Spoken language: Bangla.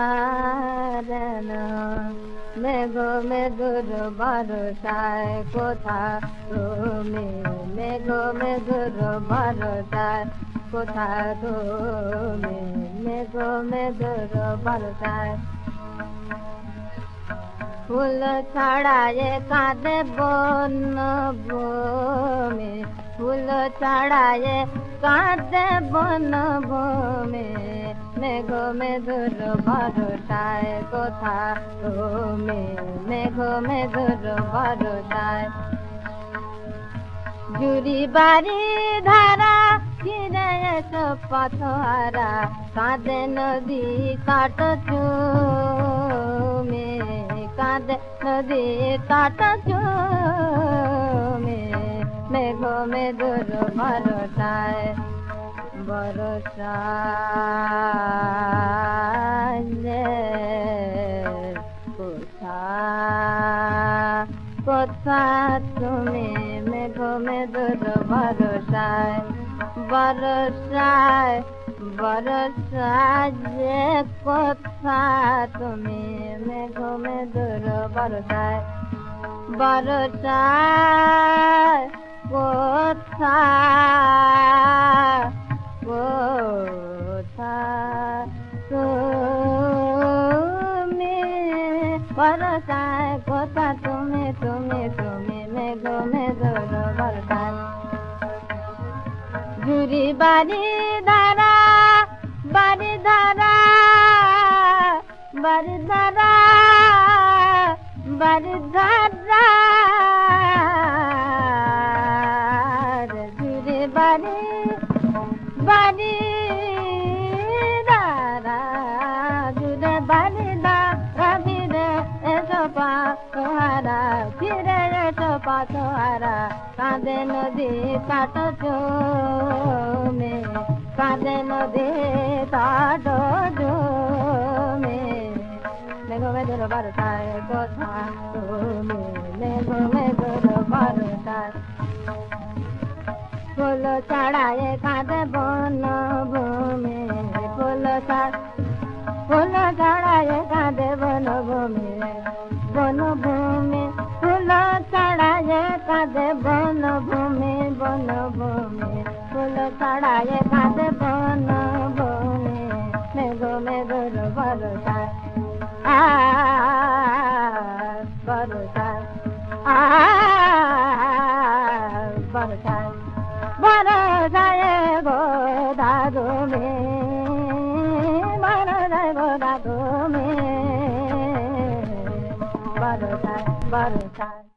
সারনা মেঘো মেঘুর ভরসায় কোথা তুমি মেঘো মেঘুর ভরসায় কোথা তুমি মেঘো মেঘুর ভরসায় ফুল ছড়ায় কাঁদে বন ভূমি ফুল ছড়ায় কাঁদে বন ভূমি মেঘ মেঘর ভরসায় কোথা? মেঘ মেঘর ভরসায় জুরি বাড়ি ধারা ফিরে এসো পথহারা কাঁদে নদী কাট চুমে, কাঁদে নদী কাট চুমে। মেঘ মেঘর ভরসায় বরসায় কোথা কোথা তুমি মেঘ মেঘর ভরসায় বরসায় বরসায় যে কোথা তুমি মেঘ মেঘর ভরসায় বরসায় वो था वो था तो में भरोसा गोता तुम्हें तुम्हें तुम्हें मैं गो मैं दोनों भरोसा जुरी बारी धारा बारी धारा बारी धारा बारी धारा বাড়ি বাড়ি ধারা জুড়ে বাড়ি ধারা ফিরে এসো পাহারা ফিরে এসো পাহারা কাঁদে নদী কাট জমে, কাঁদে নদী কাট জমে। মেঘ মেঘর বারোটায় কথা তুমি মেঘ फूल चढ़ाए कांध बन भूमि फूल फूल चढ़ाए कांध बन भूमि बन भूमि, फूल चढ़ाए कांध बन भूमि बन भूमि, फूल चढ़ाए कांध बन भूमि। मेघो मेघो भरोसा आ भरोसा आ भरोसा গোদা তুমি বরসায় গোদা তুমি বারো বরসায়